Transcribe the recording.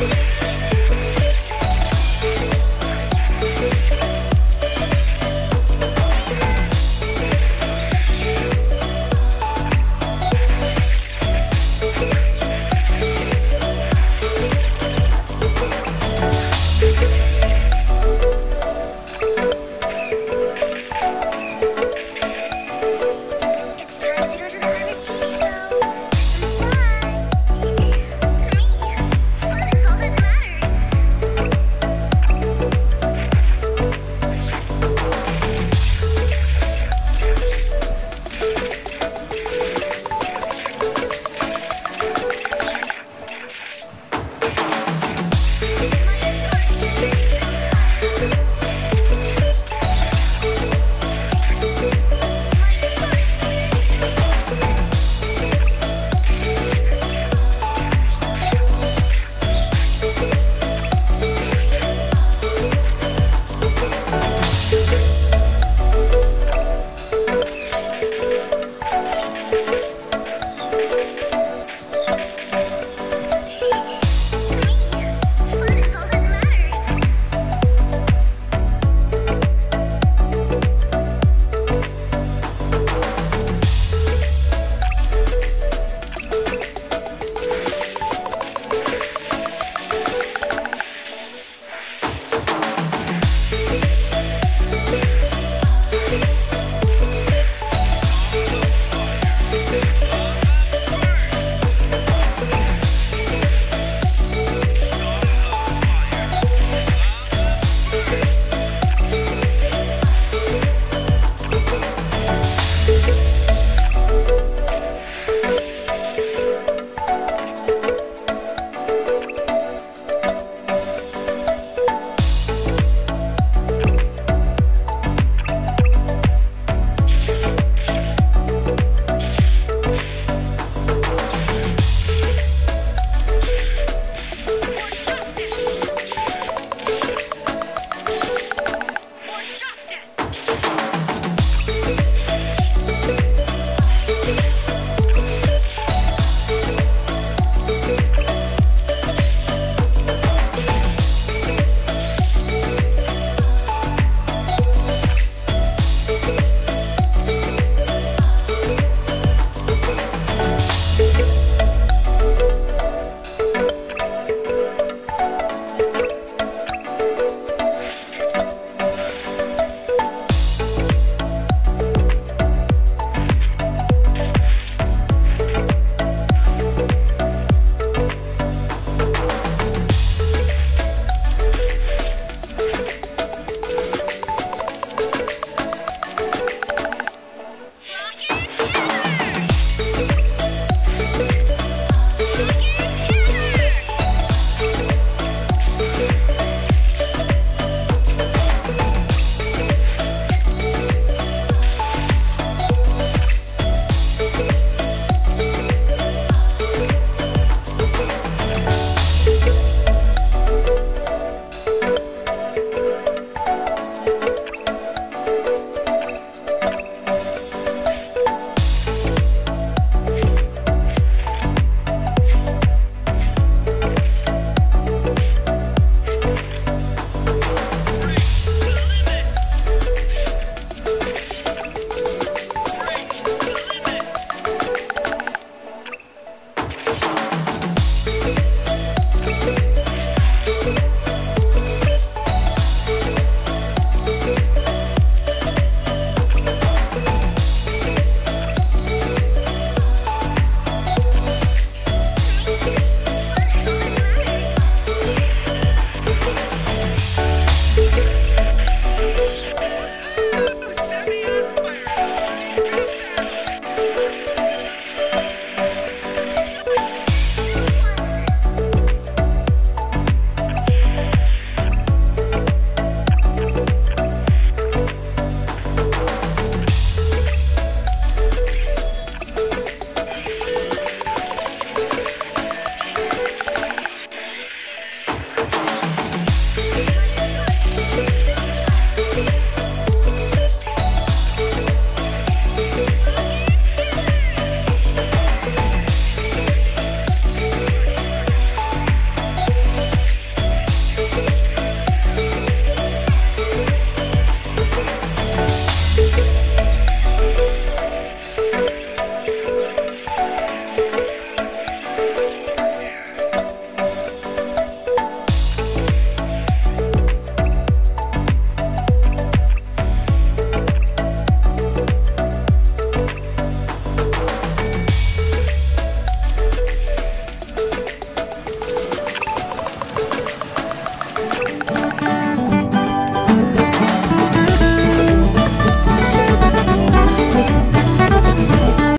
Yeah.